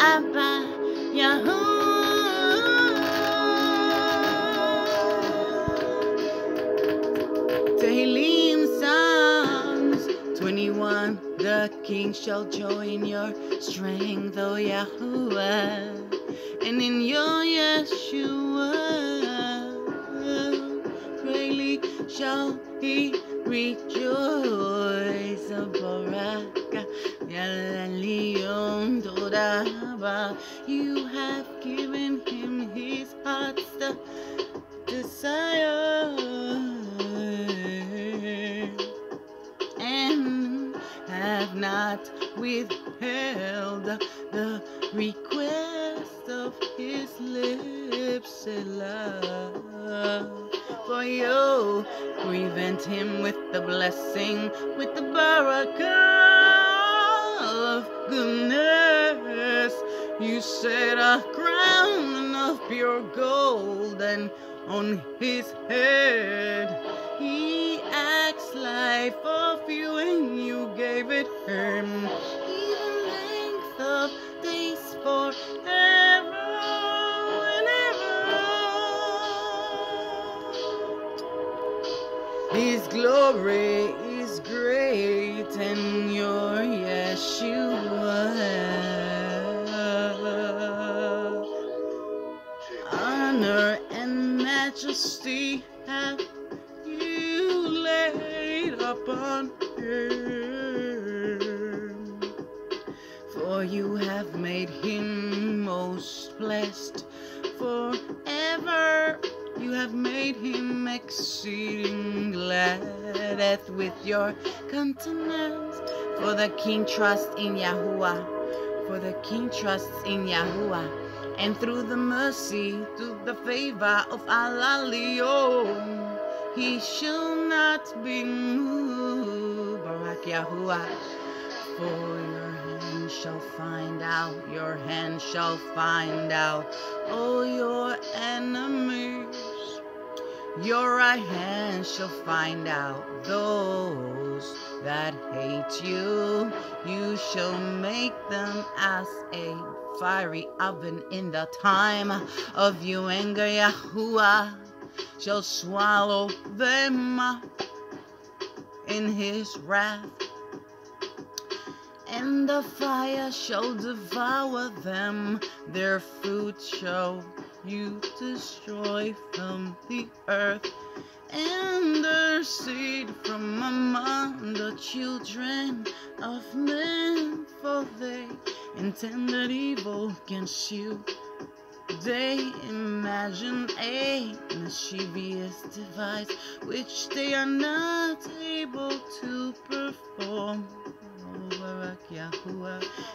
Abba Yahoo. Tehillim Psalms 21. The king shall join your strength, O Yahuwah, and in your Yeshua. Greatly shall he rejoice, O Barak. You have given him his heart's desire and have not withheld the request of his lips. For you prevent him with the blessing, with the barakah of goodness. You set a crown of pure gold, and on his head he acts life of you, and you gave it him. Even length of days forever and ever. His glory is great, and your yes, you Yeshua majesty have you laid upon him. For you have made him most blessed forever. You have made him exceeding glad with your countenance. For the king trusts in Yahuwah. For the king trusts in Yahuwah and through the mercy, through the favor of Al Alyun, he shall not be moved. Barak Yahuwah, for your hand shall find out, your hand shall find out all your enemies. Your right hand shall find out those that hate you. You shall make them as a fiery oven in the time of your anger. Yahuwah shall swallow them in his wrath. And the fire shall devour them, their food shall you destroy from the earth, and their seed from among the children of men, for intended evil against you. They imagine a mischievous device which they are not able to perform.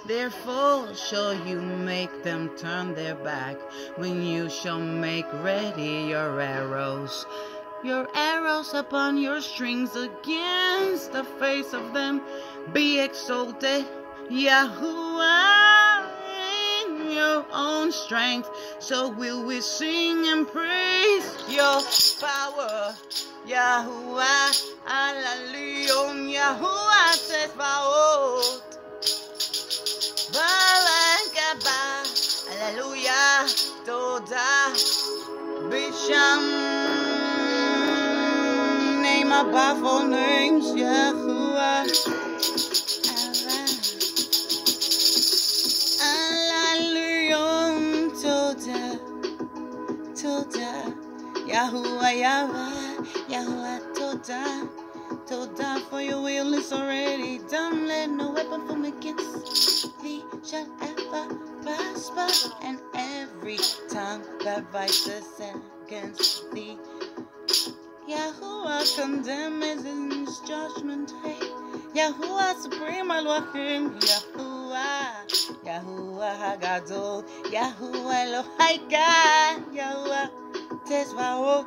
Therefore shall you make them turn their back when you shall make ready your arrows. Your arrows upon your strings against the face of them. Be exalted, Yahuwah, your own strength. So will we sing and praise your power, Yahuwah. Al Alyun Yahuwah Tezbaot Barakaba Hallelujah Toda Bisham Name above all names Yahuwah Toda Yahuwah Yahuwah Yahuwah Toda Toda for your will is already done. Let no weapon form against thee shall ever prosper, and every tongue that rises against thee, Yahuwah condemns in his judgment day. Yahuwah supreme Elohim, Yahuwah, Yahuwah Hagadol, Yahuwah Elohai God, Yahuwah Tezvaot.